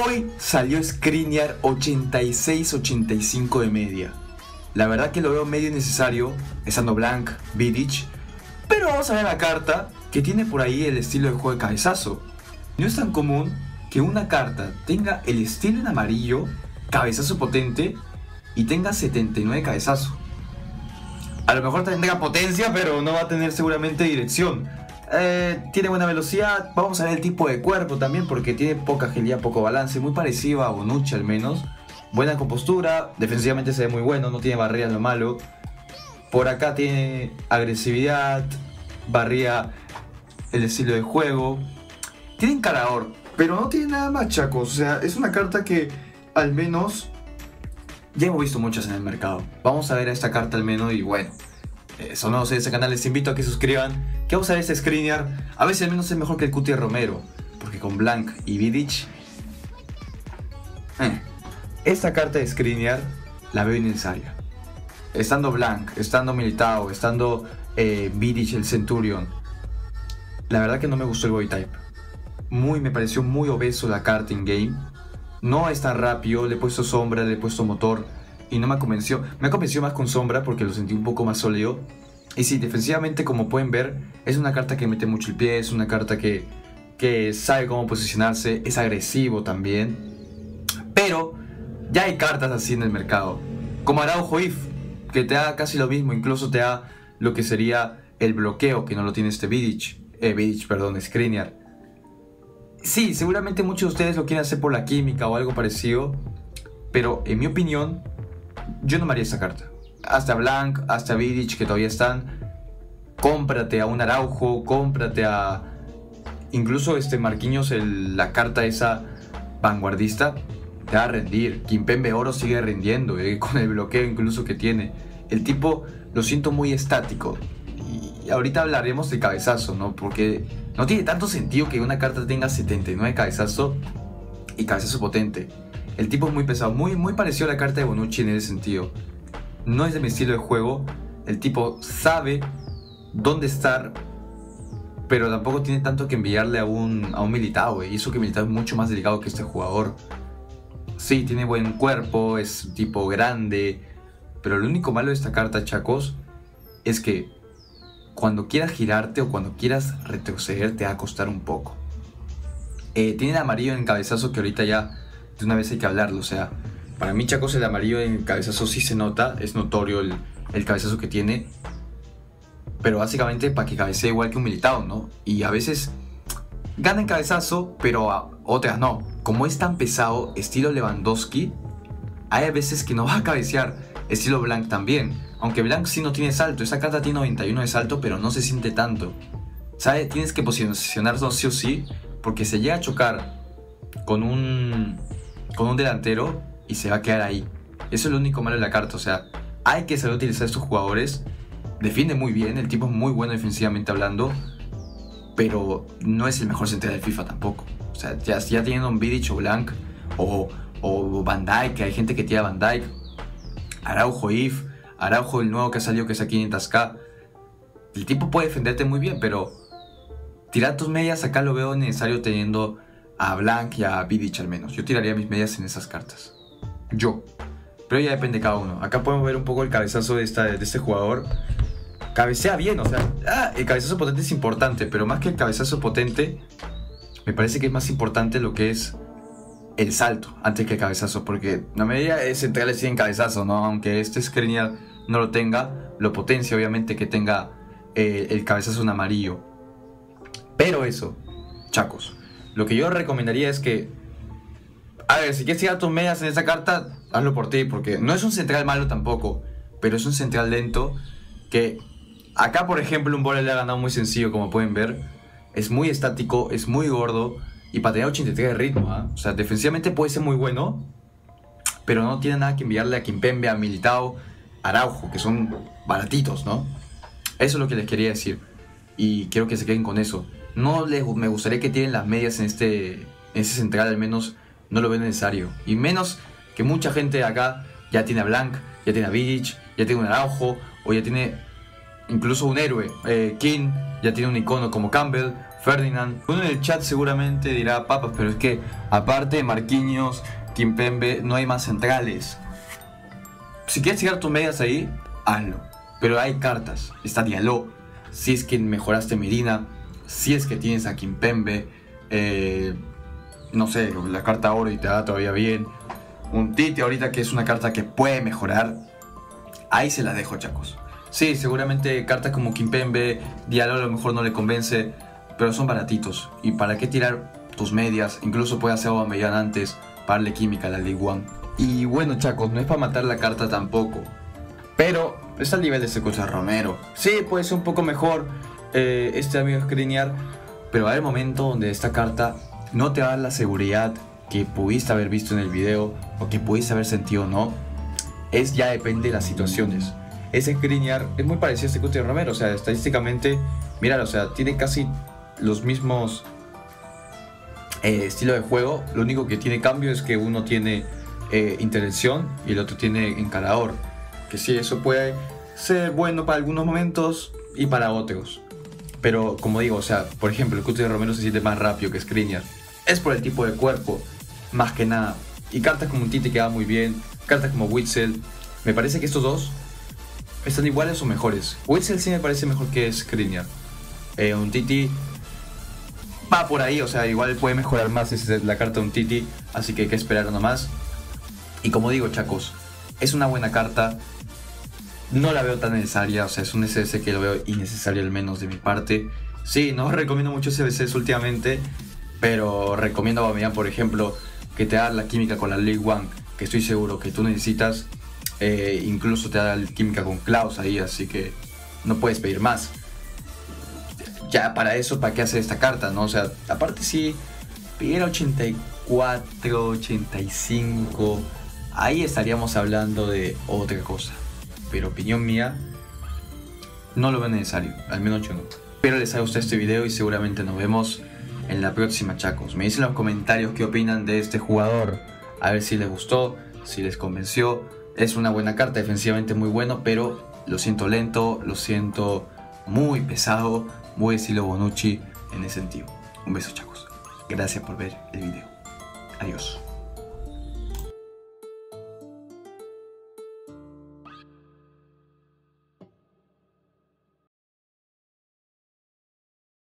Hoy salió Skriniar 86-85 de media. La verdad que lo veo medio innecesario, estando Blank, Vidic. Pero vamos a ver la carta que tiene por ahí el estilo de juego de cabezazo. No es tan común que una carta tenga el estilo en amarillo, cabezazo potente, y tenga 79 cabezazo. A lo mejor tendrá potencia, pero no va a tener seguramente dirección. Eh, tiene buena velocidad. Vamos a ver el tipo de cuerpo también, porque tiene poca agilidad, poco balance. Muy parecido a Bonucci al menos. Buena compostura. Defensivamente se ve muy bueno, no tiene barrera lo malo. Por acá tiene agresividad. Barría el estilo de juego. Tiene encarador, pero no tiene nada más, chacos. O sea, es una carta que al menos ya hemos visto muchas en el mercado. Vamos a ver esta carta al menos y bueno. Eh, son nuevos en este canal, les invito a que suscriban. Que vamos a ver este Screener. A veces al menos es mejor que el Cutie Romero. Porque con Blank y Vidic. Eh, esta carta de Screener la veo innecesaria. Estando Blank, estando Militao, estando eh, Vidic el Centurion. La verdad que no me gustó el Boy Type. Muy, me pareció muy obeso la carta in game. No es tan rápido, le he puesto sombra, le he puesto motor y no me convenció. Me ha convencido más con sombra porque lo sentí un poco más sólido. Y sí, defensivamente, como pueden ver, es una carta que mete mucho el pie, es una carta que, que sabe cómo posicionarse, es agresivo también. Pero ya hay cartas así en el mercado, como Araujo If, que te da casi lo mismo, incluso te da lo que sería el bloqueo, que no lo tiene este Vidic, eh, Vidic, perdón, Skriniar. Sí, seguramente muchos de ustedes lo quieren hacer por la química o algo parecido, pero en mi opinión, yo no me haría esa carta. Hasta Blanc, hasta Vidic, que todavía están, cómprate a un Araujo, cómprate a. Incluso este Marquinhos, la carta esa vanguardista, te va a rendir. Kimpembe Oro sigue rindiendo, eh, con el bloqueo incluso que tiene. El tipo lo siento muy estático. Y ahorita hablaremos de cabezazo, ¿no? Porque no tiene tanto sentido que una carta tenga 79 cabezazo y cabezazo potente. El tipo es muy pesado, muy, muy parecido a la carta de Bonucci en ese sentido. No es de mi estilo de juego. El tipo sabe dónde estar, pero tampoco tiene tanto que enviarle a un, a un. Y eso que Militao es mucho más delicado que este jugador. Sí, tiene buen cuerpo, es tipo grande. Pero lo único malo de esta carta, chacos, es que cuando quieras girarte o cuando quieras retroceder te va a costar un poco. Eh, tiene el amarillo en cabezazo que ahorita ya una vez hay que hablarlo. O sea, para mí Chacos el amarillo en cabezazo sí se nota, es notorio el, el cabezazo que tiene. Pero básicamente para que cabecee igual que un militado, ¿no? Y a veces gana en cabezazo, pero a otras no. Como es tan pesado, estilo Lewandowski, hay veces que no va a cabecear. Estilo Blanc también. Aunque Blanc sí no tiene salto. Esa carta tiene 91 de salto, pero no se siente tanto. ¿Sabes? Tienes que posicionarlo sí o sí. Porque se llega a chocar con un, con un delantero y se va a quedar ahí. Eso es lo único malo de la carta. O sea, hay que saber utilizar a estos jugadores. Defiende muy bien. El tipo es muy bueno defensivamente hablando. Pero no es el mejor central de FIFA tampoco. O sea, ya, ya teniendo un Vidic o Blanc o, o Van que hay gente que tira Van Dijk. Araujo If, Araujo el nuevo que ha salido que es aquí en k El tipo puede defenderte muy bien, pero tirar tus medias acá lo veo necesario teniendo a Blanc y a Vidic al menos. Yo tiraría mis medias en esas cartas. Yo. Pero ya depende de cada uno. Acá podemos ver un poco el cabezazo de, esta, de este jugador. Cabecea bien, o sea, ah, el cabezazo potente es importante, pero más que el cabezazo potente, me parece que es más importante lo que es el salto antes que el cabezazo, porque la mayoría de centrales tienen cabezazo, ¿no? Aunque este Skriniar no lo tenga, lo potencia obviamente que tenga eh, el cabezazo en amarillo. Pero eso, chacos, lo que yo recomendaría es que, a ver, si quieres tirar tus medias en esa carta, hazlo por ti, porque no es un central malo tampoco, pero es un central lento que acá, por ejemplo, un bowler le ha ganado muy sencillo, como pueden ver. Es muy estático, es muy gordo y para tener 83 de ritmo. ¿ah? O sea, defensivamente puede ser muy bueno, pero no tiene nada que enviarle a Kimpembe, a Militao, a Araujo, que son baratitos, ¿no? Eso es lo que les quería decir. Y quiero que se queden con eso. No les, me gustaría que tienen las medias en este, en ese central, al menos no lo veo necesario. Y menos que mucha gente acá ya tiene a Blanc, ya tiene a Vidic, ya tiene un Araujo, o ya tiene incluso un héroe. Eh, King ya tiene un icono como Campbell, Ferdinand. Uno en el chat seguramente dirá papas, pero es que aparte de Marquinhos, Kimpembe, no hay más centrales. Si quieres tirar tus medias ahí, hazlo. Pero hay cartas. Está Diallo. Si es que mejoraste Medina. Si es que tienes a Kimpembe. Eh, no sé, la carta oro y te da todavía bien. Un Tite ahorita que es una carta que puede mejorar. Ahí se la dejo, chacos. Sí, seguramente cartas como Kimpembe, Diallo a lo mejor no le convence, pero son baratitos. ¿Y para qué tirar tus medias? Incluso puede hacer Aubameyang antes para darle química a la League One. Y bueno, chacos, no es para matar la carta tampoco. Pero está al nivel de coche Romero. Sí, puede ser un poco mejor eh, este amigo Skriniar, pero hay momento donde esta carta no te da la seguridad que pudiste haber visto en el video o que pudiste haber sentido no. Es ya depende de las situaciones. Ese Skriniar es muy parecido a este coche Romero, o sea, estadísticamente, mira, o sea, tiene casi los mismos eh, estilo de juego. Lo único que tiene cambio es que uno tiene eh, intervención y el otro tiene encarador. Que sí, eso puede ser bueno para algunos momentos y para otros. Pero como digo, o sea, por ejemplo, el Cuti Romero se siente más rápido que Skriniar. Es por el tipo de cuerpo, más que nada. Y cartas como un Titi queda muy bien. Cartas como Witzel. Me parece que estos dos están iguales o mejores. Witzel sí me parece mejor que Skriniar. Eh, un Titi va por ahí, o sea, igual puede mejorar más es la carta de un Titi. Así que hay que esperar nomás. Y como digo, chacos, es una buena carta. No la veo tan necesaria, o sea, es un SS que lo veo innecesario al menos de mi parte. Sí, no recomiendo mucho SBCs últimamente, pero recomiendo a Bamiyan, por ejemplo, que te da la química con la League One, que estoy seguro que tú necesitas. Eh, incluso te da la química con Klaus ahí, así que no puedes pedir más. Ya para eso, ¿para qué hacer esta carta? no O sea, aparte si pidiera 84, 85 ahí estaríamos hablando de otra cosa. Pero opinión mía, no lo veo necesario, al menos yo no. Espero les haya gustado este video y seguramente nos vemos en la próxima, chacos. Me dicen en los comentarios qué opinan de este jugador, a ver si les gustó, si les convenció. Es una buena carta, defensivamente muy bueno, pero lo siento lento, lo siento muy pesado, muy estilo Bonucci en ese sentido. Un beso, chacos. Gracias por ver el video. Adiós.